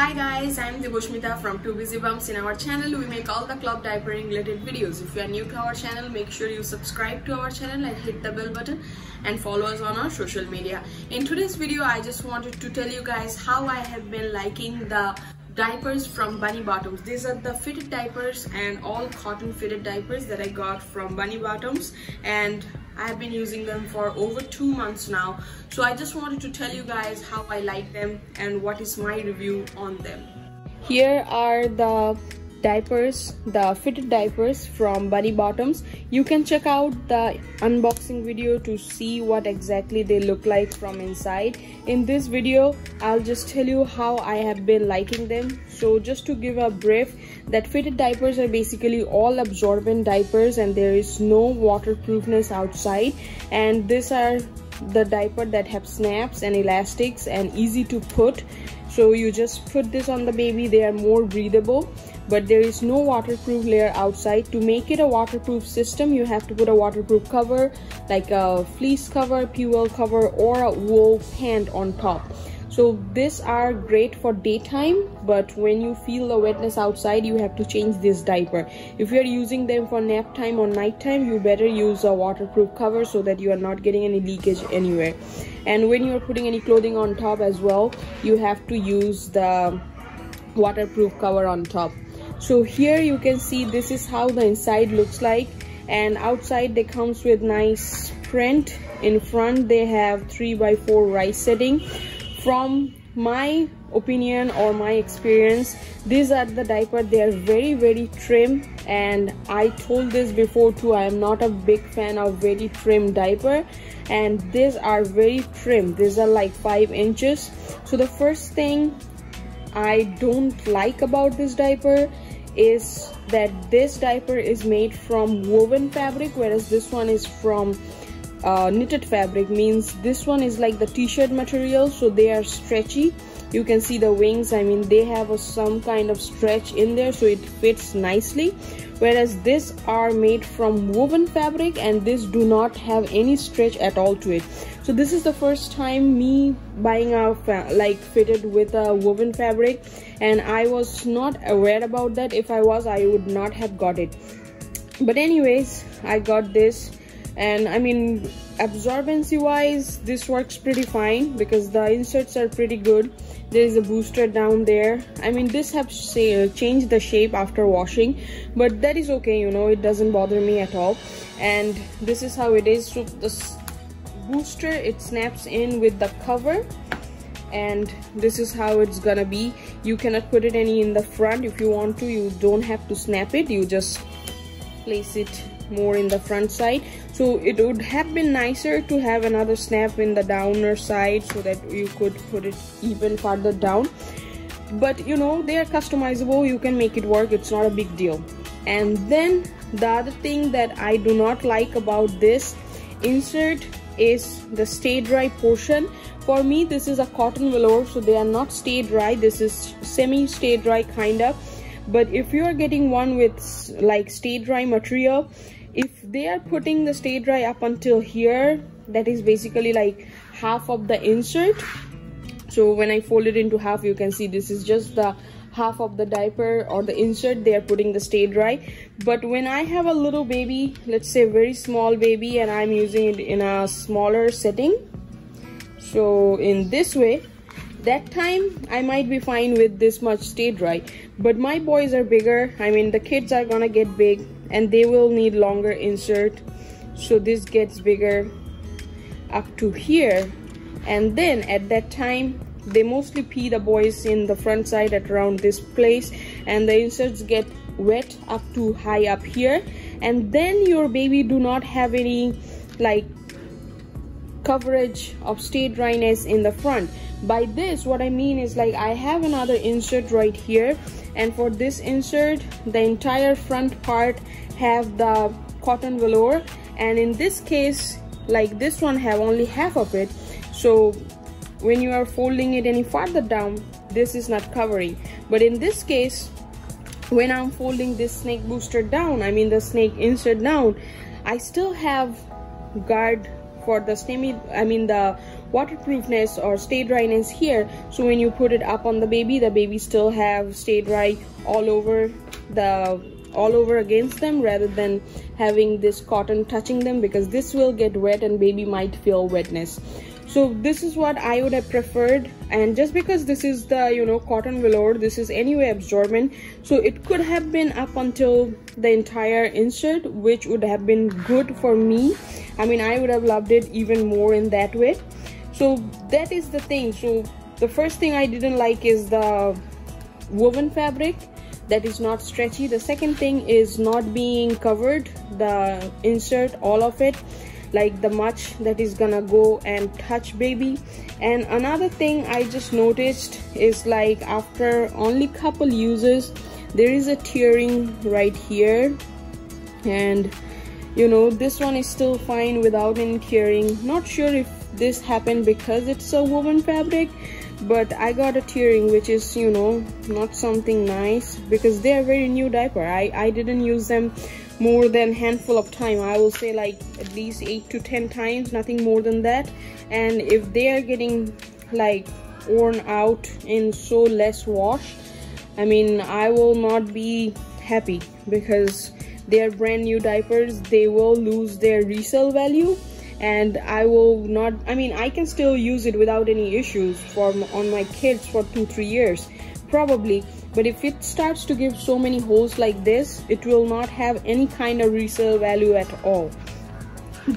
Hi guys, I'm Deboshmita from Two Busy Bums. In our channel, we make all the cloth diapering related videos. If you are new to our channel, make sure you subscribe to our channel and hit the bell button and follow us on our social media. In today's video, I just wanted to tell you guys how I have been liking the diapers from Bunny Bottoms. These are the fitted diapers and all cotton fitted diapers that I got from Bunny Bottoms and I have been using them for over two months now. So I just wanted to tell you guys how I like them and what is my review on them. Here are the diapers the fitted diapers from bunny bottoms. You can check out the unboxing video to see what exactly they look like from inside. In this video i'll just tell you how i have been liking them. So just to give a brief that fitted diapers are basically all absorbent diapers and there is no waterproofness outside. And these are the diaper that have snaps and elastics and easy to put so you just put this on the baby they are more breathable but there is no waterproof layer outside. To make it a waterproof system you have to put a waterproof cover like a fleece cover PUL cover or a wool pant on top. So these are great for daytime but when you feel the wetness outside you have to change this diaper. If you are using them for nap time or night time you better use a waterproof cover so that you are not getting any leakage anywhere and when you are putting any clothing on top as well you have to use the waterproof cover on top. So here you can see this is how the inside looks like. And outside they comes with nice print. In front they have 3 by 4 rise setting. From my opinion or my experience. These are the diaper. They are very very trim. And i told this before too. I am not a big fan of very trim diaper. And these are very trim. These are like five inches. So the first thing i don't like about this diaper is that this diaper is made from woven fabric whereas this one is from uh, knitted fabric means this one is like the t-shirt material so they are stretchy. You can see the wings i mean they have a, some kind of stretch in there so it fits nicely. Whereas this are made from woven fabric and this do not have any stretch at all to it. So this is the first time me buying a like fitted with a woven fabric and i was not aware about that. If i was i would not have got it. But anyways i got this and i mean absorbency wise this works pretty fine because the inserts are pretty good. There is a booster down there. I mean this has changed the shape after washing but that is okay you know it doesn't bother me at all. And this is how it is. So this booster it snaps in with the cover. And this is how it's gonna be. You cannot put it any in the front. If you want to you don't have to snap it. You just place it more in the front side. So it would have been nicer to have another snap in the downer side so that you could put it even farther down. But you know they are customizable. You can make it work. It's not a big deal. And then the other thing that i do not like about this insert is the stay dry portion. For me this is a cotton velour so they are not stay dry. This is semi stay dry kind of but if you are getting one with like stay dry material if they are putting the stay dry up until here that is basically like half of the insert. So when i fold it into half you can see this is just the half of the diaper or the insert they are putting the stay dry but when i have a little baby let's say very small baby and i'm using it in a smaller setting. So in this way that time i might be fine with this much stay dry but my boys are bigger. I mean the kids are gonna get big and they will need longer insert. So this gets bigger up to here. And then at that time they mostly pee the boys in the front side at around this place and the inserts get wet up to high up here. And then your baby do not have any like coverage of stay dryness in the front by this what i mean is like i have another insert right here and for this insert the entire front part have the cotton velour and in this case like this one have only half of it. So when you are folding it any farther down this is not covering. But in this case when i'm folding this snake booster down i mean the snake insert down i still have guard for the semi i mean the waterproofness or stay dryness here. So when you put it up on the baby the baby still have stay dry all over the all over against them rather than having this cotton touching them because this will get wet and baby might feel wetness. So this is what i would have preferred. And just because this is the you know cotton velour this is anyway absorbent. So it could have been up until the entire insert which would have been good for me. I mean i would have loved it even more in that way so that is the thing. So the first thing i didn't like is the woven fabric. That is not stretchy. The second thing is not being covered. The insert all of it. Like the much that is gonna go and touch baby. And another thing i just noticed is like after only couple uses there is a tearing right here. And you know this one is still fine without any tearing. Not sure if this happened because it's a woven fabric but i got a tearing which is you know not something nice because they are very new diaper. I i didn't use them more than handful of time. I will say like at least eight to ten times nothing more than that. And if they are getting like worn out in so less wash i mean i will not be happy because they are brand new diapers. They will lose their resale value and i will not i mean i can still use it without any issues for on my kids for two three years probably. But if it starts to give so many holes like this it will not have any kind of resale value at all.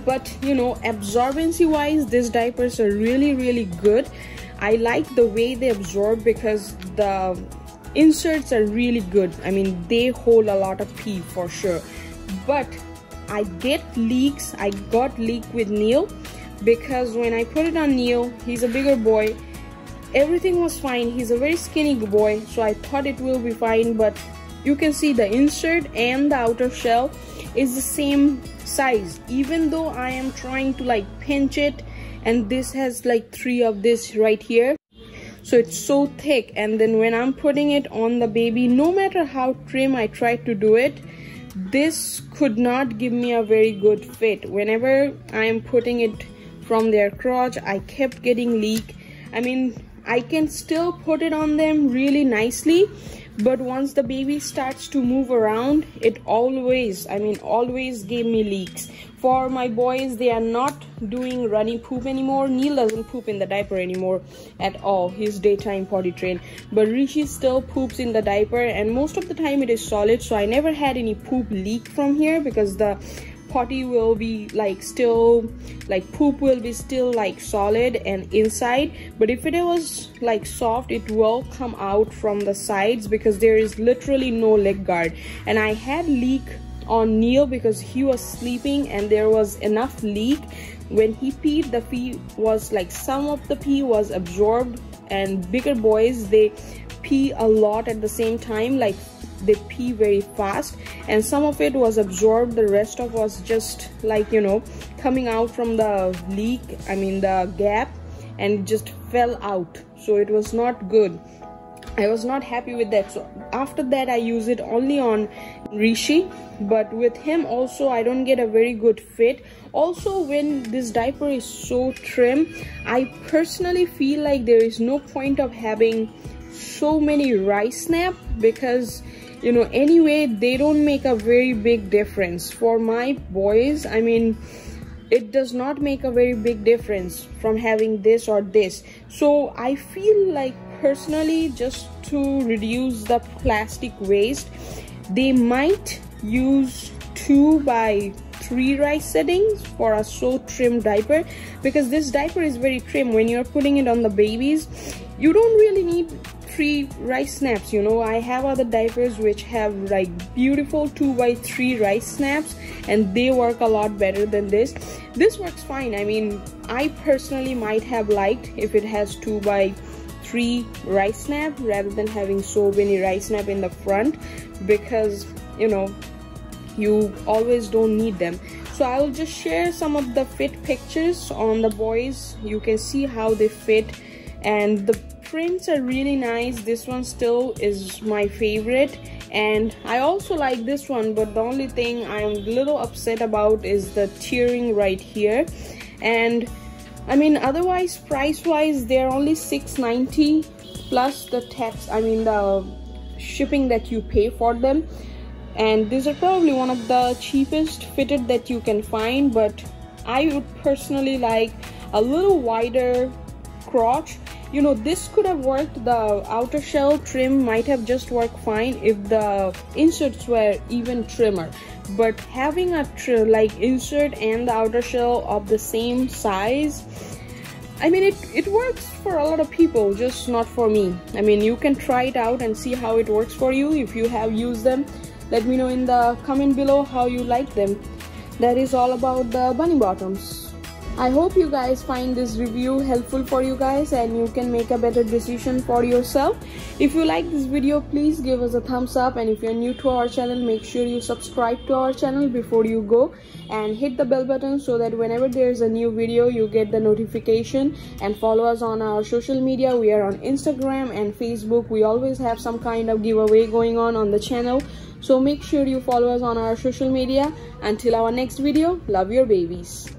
But you know absorbency wise these diapers are really really good. I like the way they absorb because the inserts are really good. I mean they hold a lot of pee for sure. But i get leaks. I got leak with Neel because when i put it on Neel he's a bigger boy. Everything was fine. He's a very skinny boy so i thought it will be fine but you can see the insert and the outer shell is the same size. Even though i am trying to like pinch it and this has like three of this right here. So it's so thick and then when i'm putting it on the baby no matter how trim i try to do it this could not give me a very good fit. Whenever i am putting it from their crotch i kept getting leak. I mean I can still put it on them really nicely but once the baby starts to move around it always I mean always gave me leaks for my boys they are not doing running poop anymore. Neel doesn't poop in the diaper anymore at all. He's daytime potty trained but Rishi still poops in the diaper and most of the time it is solid so I never had any poop leak from here because the potty will be like still like poop will be still like solid and inside. But if it was like soft it will come out from the sides because there is literally no leg guard. And i had leak on Neel because he was sleeping and there was enough leak. When he peed the pee was like some of the pee was absorbed and bigger boys they pee a lot at the same time like they pee very fast and some of it was absorbed. The rest of was just like you know coming out from the leak i mean the gap and just fell out. So it was not good. I was not happy with that. So after that I use it only on Rishi but with him also I don't get a very good fit. Also when this diaper is so trim I personally feel like there is no point of having so many rise snap because you know anyway they don't make a very big difference. For my boys i mean it does not make a very big difference from having this or this. So i feel like personally just to reduce the plastic waste they might use two by three rise settings for a so trim diaper because this diaper is very trim. When you're putting it on the babies you don't really need three rise snaps you know. I have other diapers which have like beautiful two by three rise snaps and they work a lot better than this. This works fine. I mean i personally might have liked if it has two by three rise snap rather than having so many rise snap in the front because you know you always don't need them. So i will just share some of the fit pictures on the boys. You can see how they fit. And the prints are really nice. This one still is my favorite. And i also like this one but the only thing i'm a little upset about is the tearing right here. And I mean otherwise price wise they're only 690 plus the tax I mean the shipping that you pay for them. And these are probably one of the cheapest fitted that you can find but I would personally like a little wider crotch. You know this could have worked. The outer shell trim might have just worked fine if the inserts were even trimmer but having a like insert and the outer shell of the same size I mean it, it works for a lot of people just not for me. I mean you can try it out and see how it works for you. If you have used them let me know in the comment below how you like them. That is all about the bunny bottoms I hope you guys find this review helpful for you guys and you can make a better decision for yourself. If you like this video, please give us a thumbs up and if you're new to our channel, make sure you subscribe to our channel before you go and hit the bell button so that whenever there's a new video, you get the notification and follow us on our social media. We are on Instagram and Facebook. We always have some kind of giveaway going on on the channel. So make sure you follow us on our social media. Until our next video, love your babies.